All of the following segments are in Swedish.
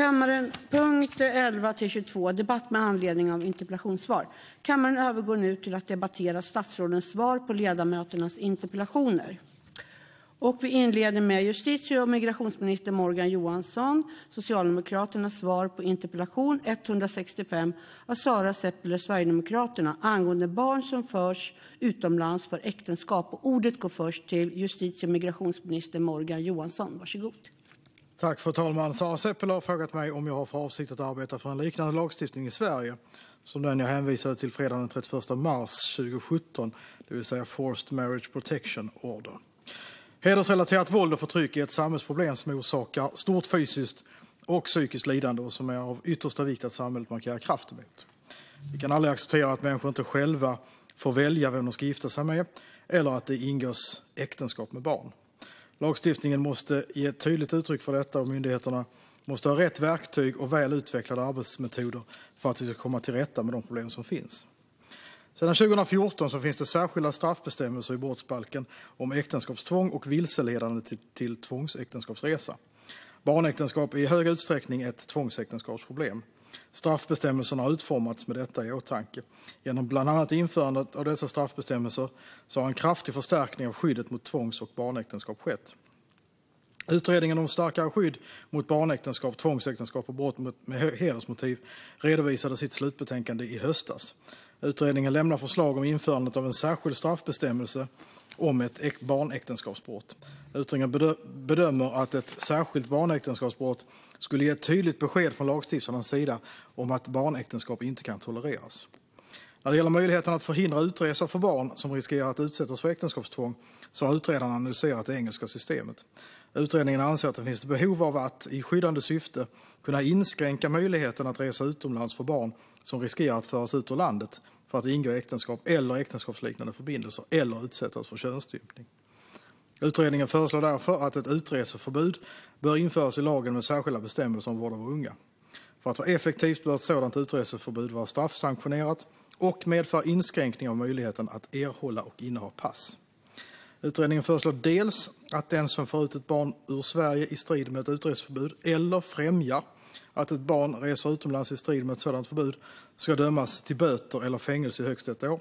Kammaren, punkt 11 till 22, debatt med anledning av interpellationssvar. Kammaren övergår nu till att debattera statsrådens svar på ledamöternas interpellationer. Och vi inleder med justitie och migrationsminister Morgan Johansson, Socialdemokraternas svar på interpellation 165 av Sara Seppälä, Sverigedemokraterna, angående barn som förs utomlands för äktenskap. Och ordet går först till justitie och migrationsminister Morgan Johansson. Varsågod. Tack, fru talman. Sara Seppälä har frågat mig om jag har för avsikt att arbeta för en liknande lagstiftning i Sverige som den jag hänvisade till fredagen den 31 mars 2017, det vill säga Forced Marriage Protection Order. Hedersrelaterat våld och förtryck är ett samhällsproblem som orsakar stort fysiskt och psykiskt lidande och som är av yttersta vikt att samhället markerar kraft emot. Vi kan aldrig acceptera att människor inte själva får välja vem de ska gifta sig med eller att det ingås äktenskap med barn. Lagstiftningen måste ge tydligt uttryck för detta och myndigheterna måste ha rätt verktyg och väl utvecklade arbetsmetoder för att vi ska komma till rätta med de problem som finns. Sedan 2014 så finns det särskilda straffbestämmelser i brottsbalken om äktenskapstvång och vilseledande till, till tvångsäktenskapsresa. Barnäktenskap är i hög utsträckning ett tvångsäktenskapsproblem. Straffbestämmelserna har utformats med detta i åtanke. Genom bland annat införandet av dessa straffbestämmelser så har en kraftig förstärkning av skyddet mot tvångs och barnäktenskap skett. Utredningen om starkare skydd mot barnäktenskap, tvångsäktenskap och brott med hedersmotiv redovisade sitt slutbetänkande i höstas. Utredningen lämnar förslag om införandet av en särskild straffbestämmelse om ett barnäktenskapsbrott. Utredningen bedömer att ett särskilt barnäktenskapsbrott skulle ge ett tydligt besked från lagstiftarens sida om att barnäktenskap inte kan tolereras. När det gäller möjligheten att förhindra utresa för barn som riskerar att utsättas för äktenskapstvång så har utredaren analyserat det engelska systemet. Utredningen anser att det finns ett behov av att, i skyddande syfte, kunna inskränka möjligheten att resa utomlands för barn som riskerar att föras ut ur landet för att ingå äktenskap eller äktenskapsliknande förbindelser eller utsättas för könsstympning. Utredningen föreslår därför att ett utreseförbud bör införas i lagen med särskilda bestämmelser om vård av unga. För att vara effektivt bör ett sådant utreseförbud vara straffsanktionerat och medföra inskränkning av möjligheten att erhålla och inneha pass. Utredningen föreslår dels att den som för ut ett barn ur Sverige i strid med ett utreseförbud eller främjar att ett barn reser utomlands i strid med ett sådant förbud ska dömas till böter eller fängelse i högst ett år.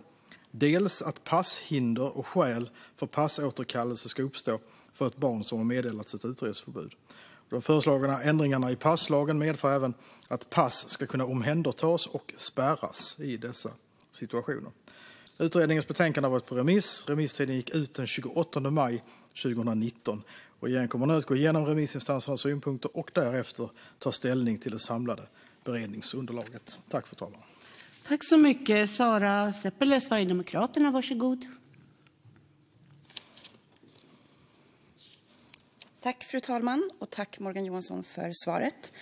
Dels att passhinder och skäl för passåterkallelse ska uppstå för ett barn som har meddelats ett utreseförbud. De föreslagna ändringarna i passlagen medför även att pass ska kunna omhändertas och spärras i dessa situationer. Utredningens betänkande har varit på remiss. Remisstiden gick ut den 28 maj 2019. Regeringen kommer nu att gå igenom remissinstansernas synpunkter och därefter ta ställning till det samlade beredningsunderlaget. Tack för talman. Tack så mycket. Sara Seppälä, Sverigedemokraterna. Varsågod. Tack, fru talman, och tack Morgan Johansson för svaret.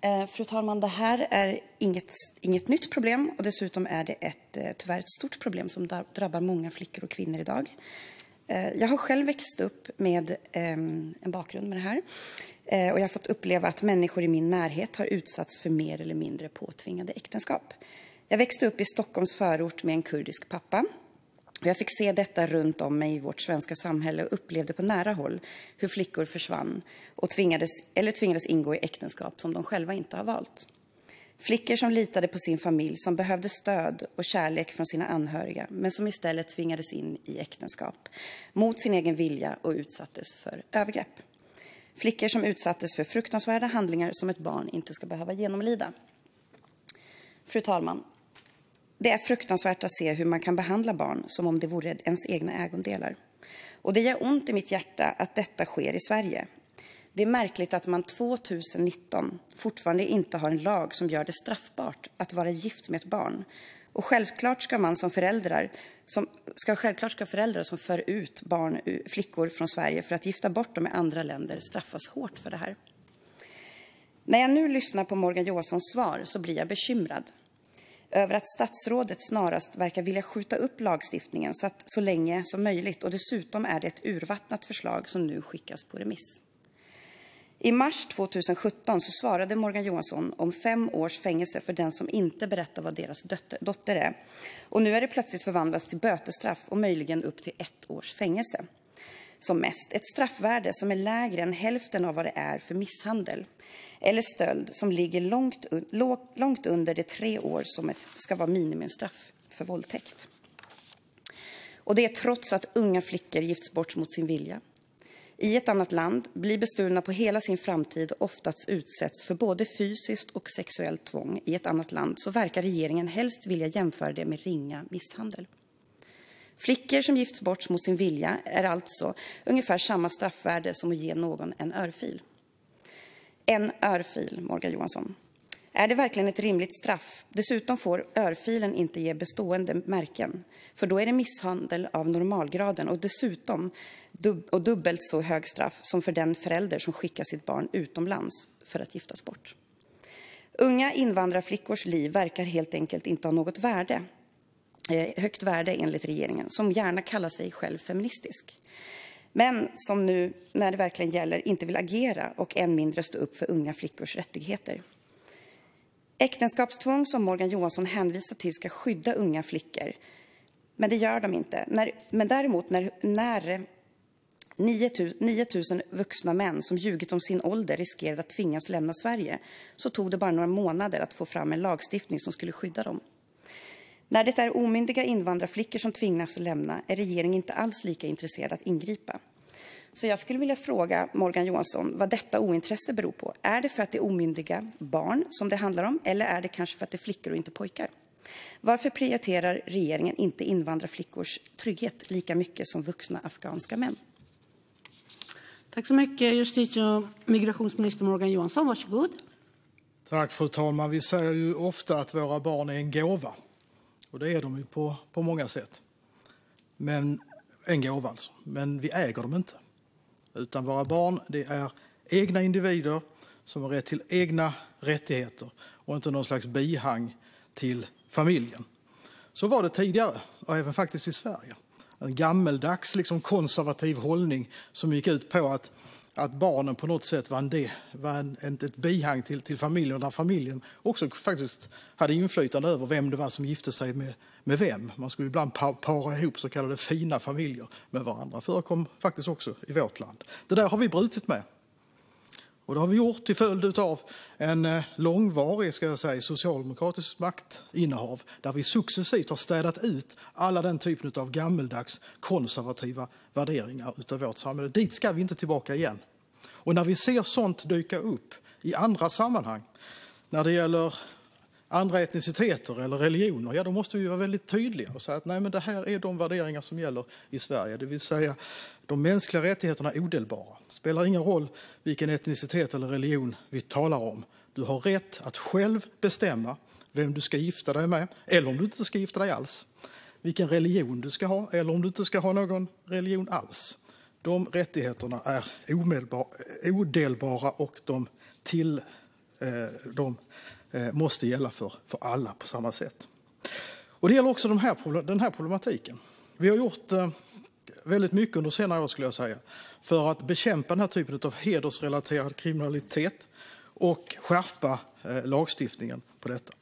Eh, fru talman, det här är inget, inget nytt problem och dessutom är det ett, eh, tyvärr ett stort problem som drabbar många flickor och kvinnor idag. Eh, jag har själv växt upp med ehm, en bakgrund med det här eh, och jag har fått uppleva att människor i min närhet har utsatts för mer eller mindre påtvingade äktenskap. Jag växte upp i Stockholms förort med en kurdisk pappa. Jag fick se detta runt om mig i vårt svenska samhälle och upplevde på nära håll hur flickor försvann och tvingades, eller tvingades ingå i äktenskap som de själva inte har valt. Flickor som litade på sin familj, som behövde stöd och kärlek från sina anhöriga men som istället tvingades in i äktenskap mot sin egen vilja och utsattes för övergrepp. Flickor som utsattes för fruktansvärda handlingar som ett barn inte ska behöva genomlida. Fru talman! Det är fruktansvärt att se hur man kan behandla barn som om det vore ens egna ägodelar. Och det gör ont i mitt hjärta att detta sker i Sverige. Det är märkligt att man 2019 fortfarande inte har en lag som gör det straffbart att vara gift med ett barn. Och självklart ska man som föräldrar som, ska, självklart ska föräldrar som för ut barn, eh, flickor från Sverige för att gifta bort dem i andra länder straffas hårt för det här. När jag nu lyssnar på Morgan Johanssons svar så blir jag bekymrad över att statsrådet snarast verkar vilja skjuta upp lagstiftningen så, att, så länge som möjligt och dessutom är det ett urvattnat förslag som nu skickas på remiss. I mars 2017 så svarade Morgan Johansson om fem års fängelse för den som inte berättar vad deras dotter är. Och nu är det plötsligt förvandlats till bötesstraff och möjligen upp till ett års fängelse. som mest ett straffvärde som är lägre än hälften av vad det är för misshandel eller stöld som ligger långt, långt under de tre år som ett, ska vara minimistraff för våldtäkt. Och det är trots att unga flickor gifts bort mot sin vilja. I ett annat land blir bestulna på hela sin framtid och oftast utsätts för både fysiskt och sexuellt tvång i ett annat land så verkar regeringen helst vilja jämföra det med ringa misshandel. Flickor som gifts bort mot sin vilja är alltså ungefär samma straffvärde som att ge någon en örfil. En örfil, Morgan Johansson. Är det verkligen ett rimligt straff? Dessutom får örfilen inte ge bestående märken, för då är det misshandel av normalgraden och dessutom dub och dubbelt så hög straff som för den förälder som skickar sitt barn utomlands för att giftas bort. Unga invandrarflickors liv verkar helt enkelt inte ha något värde, eh, högt värde enligt regeringen, som gärna kallar sig själv feministisk men som nu, när det verkligen gäller, inte vill agera och än mindre stå upp för unga flickors rättigheter. Äktenskapstvång som Morgan Johansson hänvisar till ska skydda unga flickor, men det gör de inte. När, men däremot när, när 9 000 vuxna män som ljugit om sin ålder riskerade att tvingas lämna Sverige så tog det bara några månader att få fram en lagstiftning som skulle skydda dem. När det är omyndiga invandrarflickor som tvingas lämna är regeringen inte alls lika intresserad att ingripa. Så jag skulle vilja fråga Morgan Johansson vad detta ointresse beror på. Är det för att det är omyndiga barn som det handlar om eller är det kanske för att det är flickor och inte pojkar? Varför prioriterar regeringen inte invandrarflickors trygghet lika mycket som vuxna afghanska män? Tack så mycket, justitie och migrationsminister Morgan Johansson. Varsågod. Tack, fru talman. Vi säger ju ofta att våra barn är en gåva. Och det är de ju på, på många sätt. Men, en gåva alltså. Men vi äger dem inte. Utan våra barn är egna individer som har rätt till egna rättigheter och inte någon slags bihang till familjen. Så var det tidigare, och även faktiskt i Sverige. En gammeldags liksom konservativ hållning som gick ut på att att barnen på något sätt var, en del, var en, ett bihang till, till familjen där familjen också faktiskt hade inflytande över vem det var som gifte sig med, med vem. Man skulle ibland para ihop så kallade fina familjer med varandra. Det förekom faktiskt också i vårt land. Det där har vi brutit med. Och det har vi gjort till följd av en långvarigt långvarig ska jag säga, socialdemokratisk maktinnehav där vi successivt har städat ut alla den typen av gammeldags konservativa värderingar av vårt samhälle. Dit ska vi inte tillbaka igen. Och när vi ser sånt dyka upp i andra sammanhang, när det gäller andra etniciteter eller religioner, ja då måste vi vara väldigt tydliga och säga att nej, men det här är de värderingar som gäller i Sverige. Det vill säga de mänskliga rättigheterna är odelbara. Det spelar ingen roll vilken etnicitet eller religion vi talar om. Du har rätt att själv bestämma vem du ska gifta dig med, eller om du inte ska gifta dig alls. Vilken religion du ska ha, eller om du inte ska ha någon religion alls. De rättigheterna är odelbara och de, till, eh, de Eh, måste gälla för, för alla på samma sätt. Och Det gäller också de här, den här problematiken. Vi har gjort eh, väldigt mycket under senare år skulle jag säga för att bekämpa den här typen av hedersrelaterad kriminalitet och skärpa eh, lagstiftningen på detta.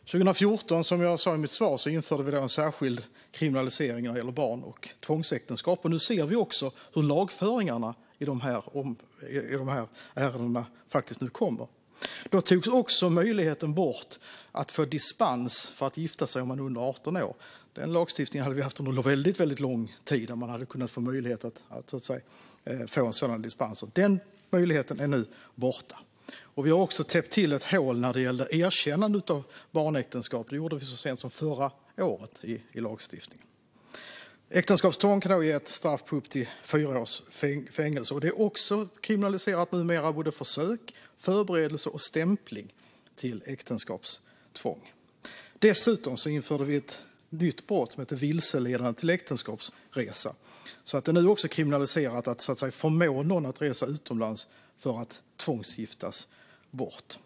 2014, som jag sa i mitt svar, så införde vi då en särskild kriminalisering när det gäller barn och tvångsäktenskap. Och nu ser vi också hur lagföringarna i de här, om, i de här ärendena faktiskt nu kommer. Då togs också möjligheten bort att få dispens för att gifta sig om man är under 18 år. Den lagstiftningen hade vi haft under väldigt, väldigt lång tid där man hade kunnat få möjlighet att, att, så att säga, eh, få en sådan dispens. Den möjligheten är nu borta. Och vi har också täppt till ett hål när det gäller erkännande av barnäktenskap. Det gjorde vi så sent som förra året i, i lagstiftningen. Äktenskapstvång kan då ge ett straff på upp till fyra års fängelse. Och det är också kriminaliserat numera både försök, förberedelse och stämpling till äktenskapstvång. Dessutom så införde vi ett nytt brott som heter vilseledande till äktenskapsresa. Så att det nu också kriminaliserat att, så att säga, förmå någon att resa utomlands för att tvångsgiftas bort.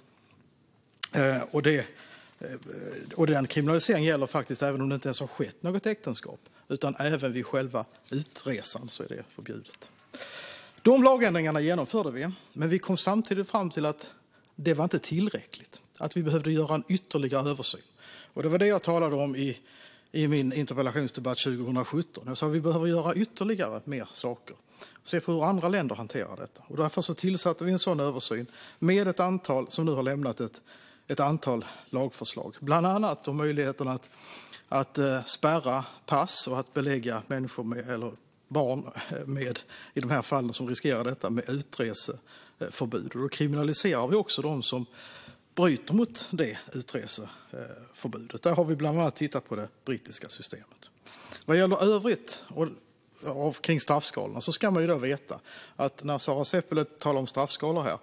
Eh, och, det, eh, och den kriminaliseringen gäller faktiskt även om det inte ens har skett något äktenskap utan även vid själva utresan så är det förbjudet. De lagändringarna genomförde vi, men vi kom samtidigt fram till att det var inte tillräckligt. Att vi behövde göra en ytterligare översyn. Och det var det jag talade om i, i min interpellationsdebatt 2017. Jag sa att vi behöver göra ytterligare mer saker. se på hur andra länder hanterar detta. Och därför så tillsatte vi en sån översyn med ett antal som nu har lämnat ett, ett antal lagförslag. Bland annat om möjligheten att, att eh, spärra pass och att belägga människor med, eller barn eh, med, i de här fallen som riskerar detta, med utreseförbud. Och då kriminaliserar vi också de som bryter mot det utreseförbudet. Där har vi bland annat tittat på det brittiska systemet. Vad gäller övrigt och, kring straffskalorna så ska man ju då veta att när Sara Seppälä talar om straffskalor här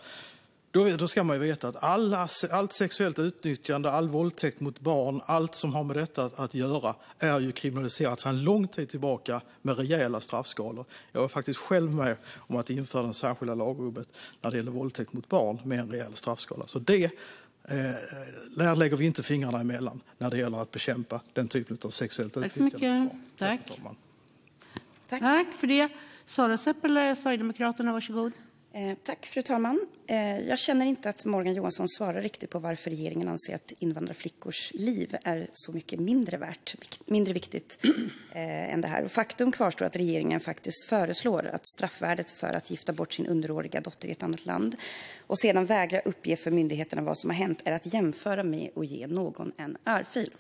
då, då ska man ju veta att alla, allt sexuellt utnyttjande, all våldtäkt mot barn, allt som har med detta att, att göra är ju kriminaliserat sedan lång tid tillbaka med rejäla straffskalor. Jag var faktiskt själv med om att införa den särskilda lagrummet när det gäller våldtäkt mot barn med en rejäl straffskala. Så det eh, där lägger vi inte fingrarna emellan när det gäller att bekämpa den typen av sexuellt utnyttjande. Tack så mycket. Tack. Tack. Tack för det. Sara Seppälä, Sverigedemokraterna, varsågod. Eh, tack, fru talman. Eh, jag känner inte att Morgan Johansson svarar riktigt på varför regeringen anser att invandrarflickors liv är så mycket mindre värt, mindre viktigt eh, än det här. Och faktum kvarstår att regeringen faktiskt föreslår att straffvärdet för att gifta bort sin underåriga dotter i ett annat land och sedan vägra uppge för myndigheterna vad som har hänt är att jämföra med att ge någon en örfil.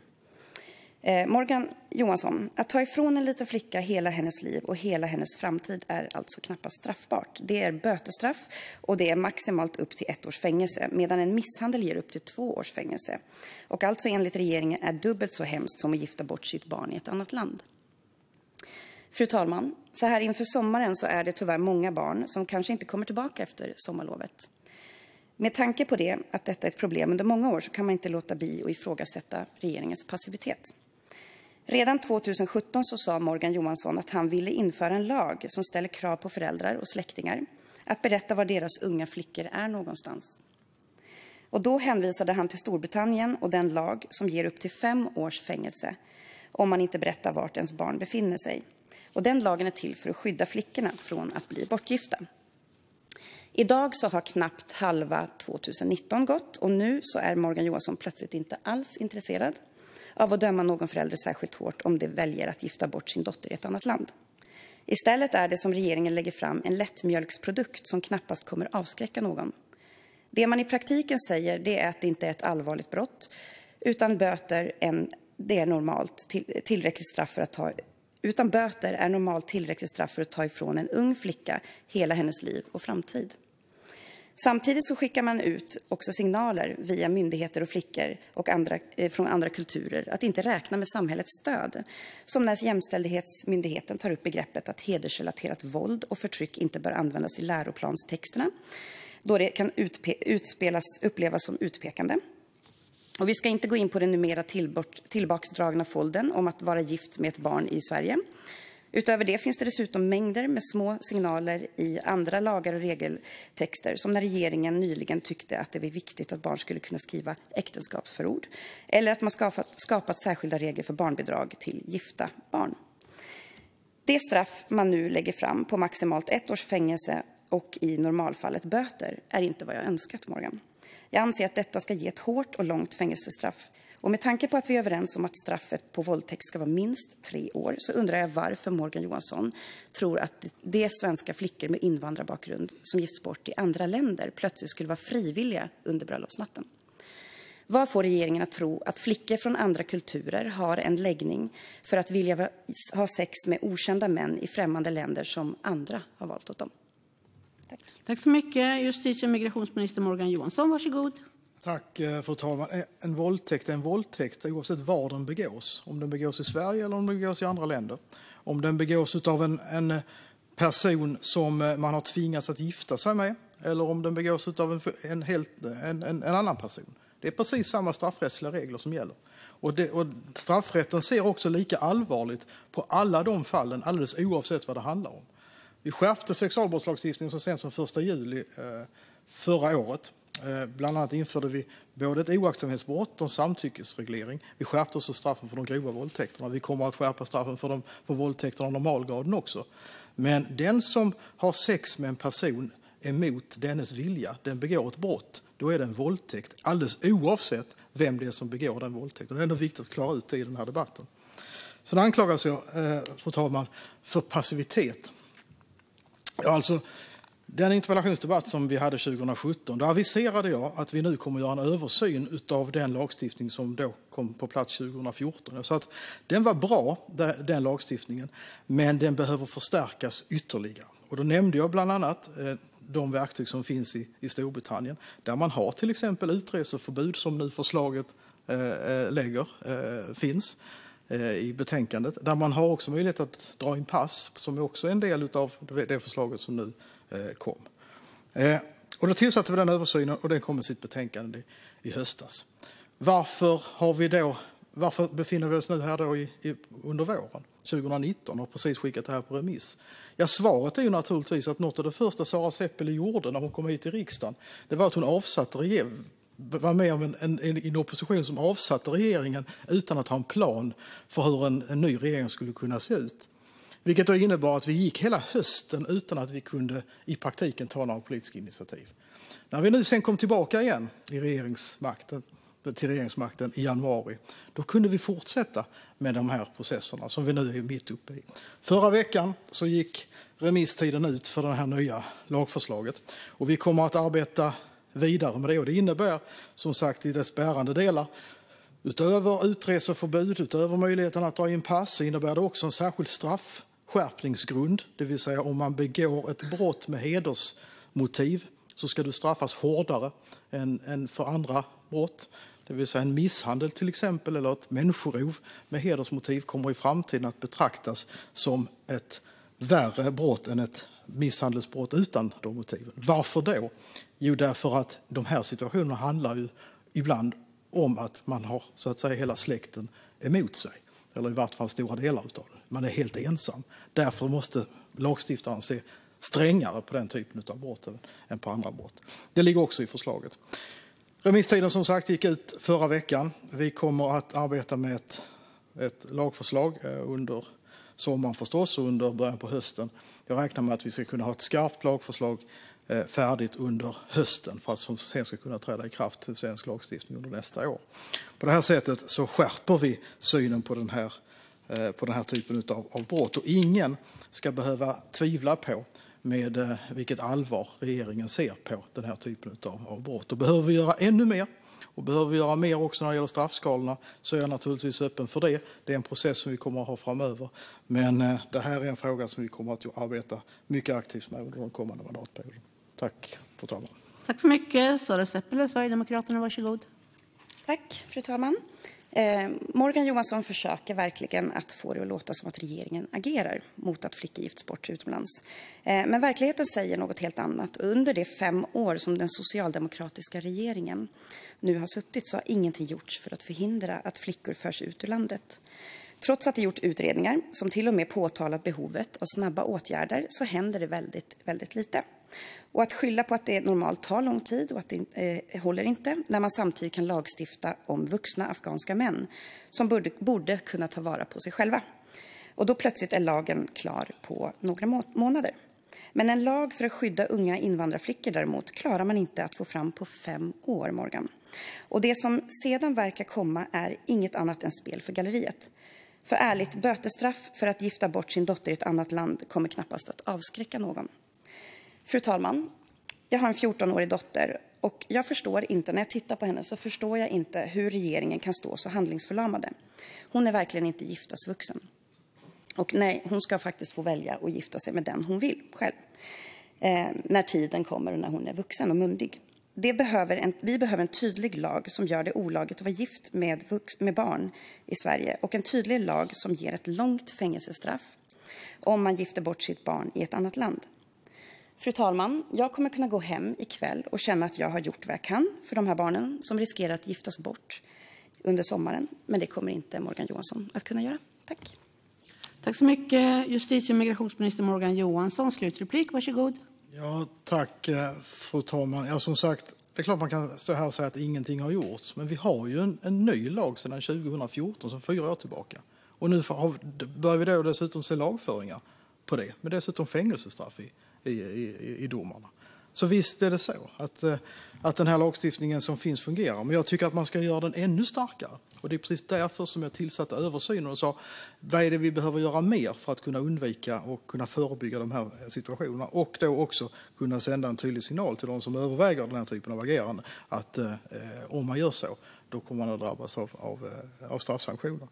Eh, Morgan Johansson, att ta ifrån en liten flicka hela hennes liv och hela hennes framtid är alltså knappast straffbart. Det är bötestraff och det är maximalt upp till ett års fängelse medan en misshandel ger upp till två års fängelse. Och alltså enligt regeringen är dubbelt så hemskt som att gifta bort sitt barn i ett annat land. Fru talman, så här inför sommaren så är det tyvärr många barn som kanske inte kommer tillbaka efter sommarlovet. Med tanke på det, att detta är ett problem under många år, så kan man inte låta bli att ifrågasätta regeringens passivitet. Redan 2017 så sa Morgan Johansson att han ville införa en lag som ställer krav på föräldrar och släktingar att berätta var deras unga flickor är någonstans. Och då hänvisade han till Storbritannien och den lag som ger upp till fem års fängelse om man inte berättar vart ens barn befinner sig. Och den lagen är till för att skydda flickorna från att bli bortgifta. Idag så har knappt halva 2019 gått och nu så är Morgan Johansson plötsligt inte alls intresserad av att döma någon förälder särskilt hårt om de väljer att gifta bort sin dotter i ett annat land. Istället är det som regeringen lägger fram en lättmjölksprodukt som knappast kommer avskräcka någon. Det man i praktiken säger det är att det inte är ett allvarligt brott utan böter en, det är normalt till, tillräckligt straff för att ta utan böter är normalt tillräckligt straff för att ta ifrån en ung flicka hela hennes liv och framtid. Samtidigt så skickar man ut också signaler via myndigheter och flickor och andra, eh, från andra kulturer att inte räkna med samhällets stöd. Som när Jämställdhetsmyndigheten tar upp begreppet att hedersrelaterat våld och förtryck inte bör användas i läroplanstexterna då det kan utspelas, upplevas som utpekande. Och vi ska inte gå in på den numera tillbakadragna foldern om att vara gift med ett barn i Sverige. Utöver det finns det dessutom mängder med små signaler i andra lagar och regeltexter som när regeringen nyligen tyckte att det var viktigt att barn skulle kunna skriva äktenskapsförord eller att man skapat, skapat särskilda regler för barnbidrag till gifta barn. Det straff man nu lägger fram på maximalt ett års fängelse och i normalfallet böter är inte vad jag önskat, Morgan. Jag anser att detta ska ge ett hårt och långt fängelsestraff och med tanke på att vi är överens om att straffet på våldtäkt ska vara minst tre år så undrar jag varför Morgan Johansson tror att de svenska flickor med invandrarbakgrund som gifts bort i andra länder plötsligt skulle vara frivilliga under bröllopsnatten. Vad får regeringen att tro att flickor från andra kulturer har en läggning för att vilja ha sex med okända män i främmande länder som andra har valt åt dem? Tack, Tack så mycket. Justitie och migrationsminister Morgan Johansson, varsågod. Tack, eh, fru talman. Eh, en våldtäkt är en våldtäkt oavsett var den begås. Om den begås i Sverige eller om den begås i andra länder. Om den begås av en, en eh, person som man har tvingats att gifta sig med eller om den begås av en, en, helt, en, en, en annan person. Det är precis samma straffrättsliga regler som gäller. Och, det, och straffrätten ser också lika allvarligt på alla de fallen, alldeles oavsett vad det handlar om. Vi skärpte sexualbrottslagstiftningen så sent som 1 juli eh, förra året. Eh, bland annat införde vi både ett oaktsamhetsbrott och en samtyckesreglering. Vi skärpte också straffen för de grova våldtäkterna. Vi kommer att skärpa straffen för, de, för våldtäkter av normalgraden också. Men den som har sex med en person emot dennes vilja, den begår ett brott. Då är det en våldtäkt, alldeles oavsett vem det är som begår den våldtäkten. Det är ändå viktigt att klara ut det i den här debatten. Sen anklagas jag, eh, fru talman, för passivitet. Ja, alltså, den interpellationsdebatt som vi hade 2017, då aviserade jag att vi nu kommer att göra en översyn av den lagstiftning som då kom på plats 2014. Jag sa att den var bra, den lagstiftningen, men den behöver förstärkas ytterligare. Och då nämnde jag bland annat eh, de verktyg som finns i, i Storbritannien, där man har till exempel utreseförbud som nu förslaget eh, eh, lägger, eh, finns eh, i betänkandet. Där man har också möjlighet att dra in pass, som också är en del av det förslaget som nu Eh, kom. Eh, och då tillsatte vi den översynen och den kom med sitt betänkande i, höstas. Varför, har vi då, varför befinner vi oss nu här då i, i, under våren 2019 och har precis skickat det här på remiss? Ja, svaret är ju naturligtvis att något av det första Sara Seppälä gjorde när hon kom hit till riksdagen, det var att hon avsatte regeringen var med om en, en, en, opposition som avsatte regeringen utan att ha en plan för hur en, en ny regering skulle kunna se ut. Vilket då innebar att vi gick hela hösten utan att vi kunde i praktiken ta några politiska initiativ. När vi nu sen kom tillbaka igen i regeringsmakten, till regeringsmakten i januari, då kunde vi fortsätta med de här processerna som vi nu är mitt uppe i. Förra veckan så gick remisstiden ut för det här nya lagförslaget och vi kommer att arbeta vidare med det. Och det innebär som sagt i dess bärande delar Utöver utreseförbud, utöver möjligheten att dra in pass, så innebär det också en särskild straffskärpningsgrund. Det vill säga om man begår ett brott med hedersmotiv så ska du straffas hårdare än, än för andra brott. Det vill säga en misshandel till exempel eller ett människorov med hedersmotiv kommer i framtiden att betraktas som ett värre brott än ett misshandelsbrott utan de motiven. Varför då? Jo, därför att de här situationerna handlar ju ibland om att man har så att säga hela släkten emot sig. Eller i vart fall stora delar av den. Man är helt ensam. Därför måste lagstiftaren se strängare på den typen av brott än på andra brott. Det ligger också i förslaget. Remisstiden som sagt gick ut förra veckan. Vi kommer att arbeta med ett, ett lagförslag eh, under sommaren förstås och under början på hösten. Jag räknar med att vi ska kunna ha ett skarpt lagförslag Eh, färdigt under hösten för att som sen ska kunna träda i kraft till svensk lagstiftning under nästa år. På det här sättet så skärper vi synen på den här, eh, på den här typen av, av brott och ingen ska behöva tvivla på med eh, vilket allvar regeringen ser på den här typen av, av brott. Och behöver vi göra ännu mer och behöver vi göra mer också när det gäller straffskalorna så är jag naturligtvis öppen för det. Det är en process som vi kommer att ha framöver. Men det här är en fråga som vi kommer att arbeta mycket aktivt med under de kommande mandatperioderna. Tack, fru talman. Tack så mycket. Sara Seppälä, Sverigedemokraterna, varsågod. Tack, fru talman. Eh, Morgan Johansson försöker verkligen att få det att låta som att regeringen agerar mot att flickor gifts bort utomlands. Eh, men verkligheten säger något helt annat. Under de fem år som den socialdemokratiska regeringen nu har suttit så har ingenting gjorts för att förhindra att flickor förs ut ur landet. Trots att det gjort utredningar som till och med påtalat behovet av snabba åtgärder så händer det väldigt, väldigt lite. Och att skylla på att det normalt tar lång tid och att det eh, håller inte när man samtidigt kan lagstifta om vuxna afghanska män som borde, borde kunna ta vara på sig själva. Och då plötsligt är lagen klar på några må månader. Men en lag för att skydda unga invandrarflickor däremot klarar man inte att få fram på fem år, Morgan. Och det som sedan verkar komma är inget annat än spel för galleriet. För ärligt, bötesstraff för att gifta bort sin dotter i ett annat land kommer knappast att avskräcka någon. Fru talman! Jag har en 14-årig dotter och jag förstår inte, när jag tittar på henne så förstår jag inte hur regeringen kan stå så handlingsförlamade. Hon är verkligen inte giftasvuxen. Och nej, hon ska faktiskt få välja att gifta sig med den hon vill själv. Eh, när tiden kommer och när hon är vuxen och myndig. Det behöver en, vi behöver en tydlig lag som gör det olagligt att vara gift med, vux, med barn i Sverige och en tydlig lag som ger ett långt fängelsestraff om man gifter bort sitt barn i ett annat land. Fru talman! Jag kommer kunna gå hem ikväll och känna att jag har gjort vad jag kan för de här barnen som riskerar att giftas bort under sommaren. Men det kommer inte Morgan Johansson att kunna göra. Tack. Tack så mycket. Justitie och migrationsminister Morgan Johansson, slutreplik. Varsågod. Ja, tack, eh, fru talman. Ja, som sagt, det är klart man kan stå här och säga att ingenting har gjorts. Men vi har ju en, en ny lag sedan 2014, som fyra år tillbaka. Och nu har, börjar vi då dessutom se lagföringar på det, med dessutom fängelsestraff i, i, i, i domarna. Så visst är det så att eh, att den här lagstiftningen som finns fungerar. Men jag tycker att man ska göra den ännu starkare. Och det är precis därför som jag tillsatte översynen och sa vad är det vi behöver göra mer för att kunna undvika och kunna förebygga de här situationerna och då också kunna sända en tydlig signal till de som överväger den här typen av agerande att eh, eh om man gör så, då kommer man att drabbas av, av, eh, av straffsanktioner.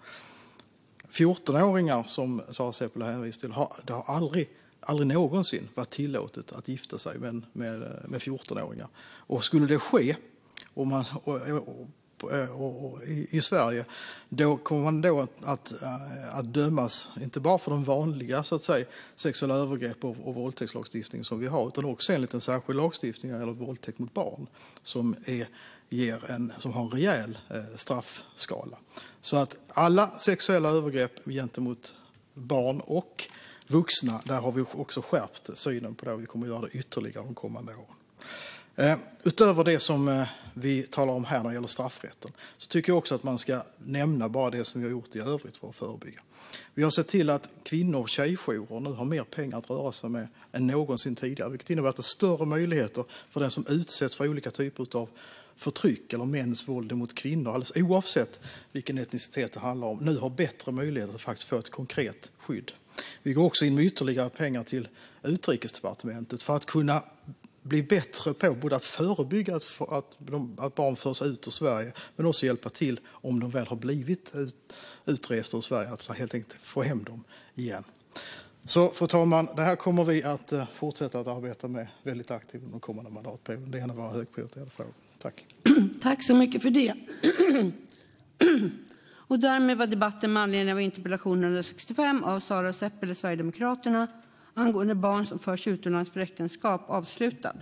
14-åringar som Sara Seppälä hänvisar till, har, det har aldrig aldrig någonsin vara tillåtet att gifta sig med, med, med 14-åringar. Och skulle det ske och man, och, och, och, och, i, i Sverige, då kommer man då att, att, eh, att, dömas, inte bara för de vanliga så att säga, sexuella övergrepp och, och våldtäktslagstiftning som vi har, utan också enligt en särskild lagstiftning eller våldtäkt mot barn som, är, ger en, som har en rejäl eh, straffskala. Så att alla sexuella övergrepp gentemot barn och vuxna, där har vi också skärpt synen på det och vi kommer att göra det ytterligare de kommande åren. Eh, utöver det som eh, vi talar om här när det gäller straffrätten så tycker jag också att man ska nämna bara det som vi har gjort i övrigt för att förebygga. Vi har sett till att kvinnor och tjejjourer nu har mer pengar att röra sig med än någonsin tidigare, vilket innebär att det är större möjligheter för den som utsätts för olika typer av förtryck eller mäns våld mot kvinnor, alldeles oavsett vilken etnicitet det handlar om, nu har bättre möjligheter att faktiskt få ett konkret skydd. Vi går också in med ytterligare pengar till Utrikesdepartementet för att kunna bli bättre på både att förebygga att, barn förs ut ur Sverige men också hjälpa till om de väl har blivit utresta ur Sverige att helt enkelt få hem dem igen. Så fru talman, det här kommer vi att eh, fortsätta att arbeta med väldigt aktivt under den kommande mandatperioden. Det är en av våra högprioriterade frågor. Tack. Tack så mycket för det. Och därmed var debatten med anledning av interpellation 165 av Sara Seppälä, Sverigedemokraterna, angående barn som förs utomlands för äktenskap avslutad.